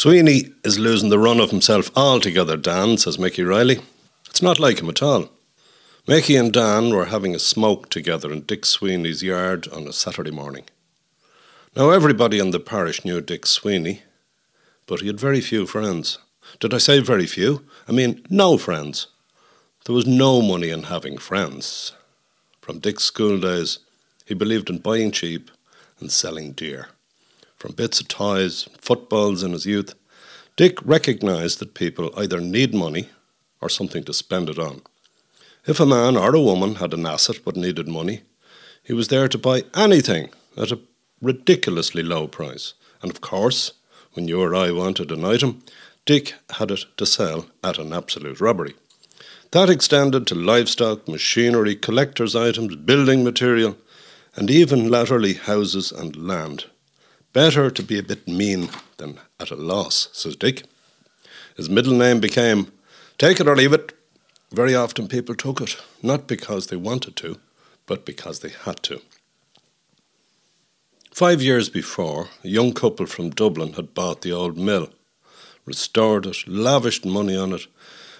Sweeney is losing the run of himself altogether, Dan, says Mickey Riley. It's not like him at all. Mickey and Dan were having a smoke together in Dick Sweeney's yard on a Saturday morning. Now, everybody in the parish knew Dick Sweeney, but he had very few friends. Did I say very few? I mean, no friends. There was no money in having friends. From Dick's school days, he believed in buying cheap and selling dear. From bits of toys, footballs in his youth, Dick recognised that people either need money or something to spend it on. If a man or a woman had an asset but needed money, he was there to buy anything at a ridiculously low price. And of course, when you or I wanted an item, Dick had it to sell at an absolute robbery. That extended to livestock, machinery, collector's items, building material, and even latterly houses and land. Better to be a bit mean than at a loss, says Dick. His middle name became Take it or leave it. Very often people took it, not because they wanted to, but because they had to. Five years before, a young couple from Dublin had bought the old mill, restored it, lavished money on it,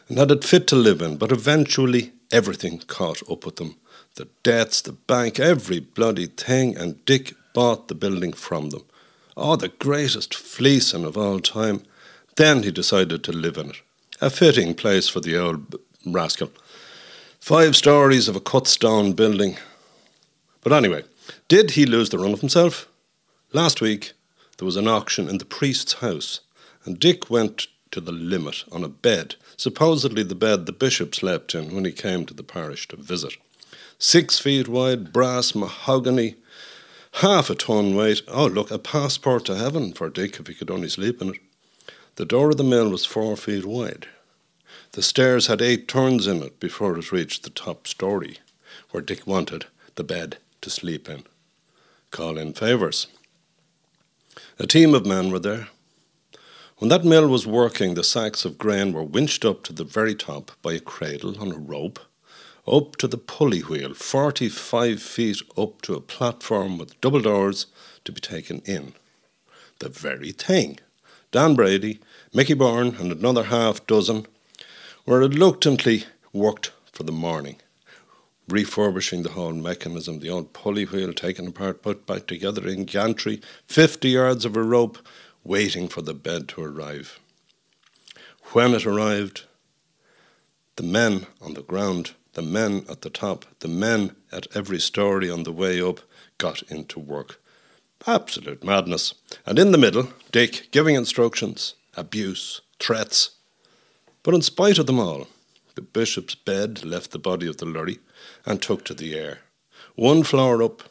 and had it fit to live in, but eventually everything caught up with them. The debts, the bank, every bloody thing, and Dick bought the building from them. Oh, the greatest fleecing of all time. Then he decided to live in it. A fitting place for the old rascal. Five stories of a cut stone building. But anyway, did he lose the run of himself? Last week, there was an auction in the priest's house, and Dick went to the limit on a bed, supposedly the bed the bishop slept in when he came to the parish to visit. Six feet wide, brass mahogany, half a ton weight. Oh, look, a passport to heaven for Dick if he could only sleep in it. The door of the mill was four feet wide. The stairs had eight turns in it before it reached the top story, where Dick wanted the bed to sleep in. Call in favours. A team of men were there. When that mill was working, the sacks of grain were winched up to the very top by a cradle on a rope, up to the pulley wheel, 45 feet up to a platform with double doors to be taken in. The very thing. Dan Brady, Mickey Byrne, and another half dozen were reluctantly worked for the morning, refurbishing the whole mechanism, the old pulley wheel taken apart, put back together in gantry, 50 yards of a rope, waiting for the bed to arrive. When it arrived, the men on the ground, the men at the top, the men at every story on the way up got into work. Absolute madness. And in the middle, Dick giving instructions, abuse, threats, but in spite of them all, the bishop's bed left the body of the lorry and took to the air. One floor up,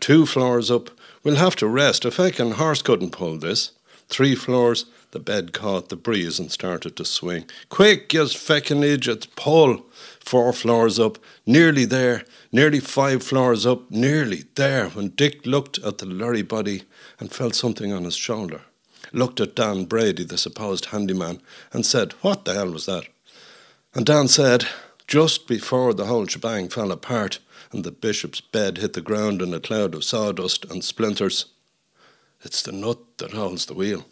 two floors up, we'll have to rest. A feckin' horse couldn't pull this. Three floors, the bed caught the breeze and started to swing. Quick, you feckin' idiots, pull! Four floors up, nearly there, nearly five floors up, nearly there, when Dick looked at the lorry body and felt something on his shoulder looked at Dan Brady, the supposed handyman, and said, What the hell was that? And Dan said, Just before the whole shebang fell apart and the bishop's bed hit the ground in a cloud of sawdust and splinters, it's the nut that holds the wheel.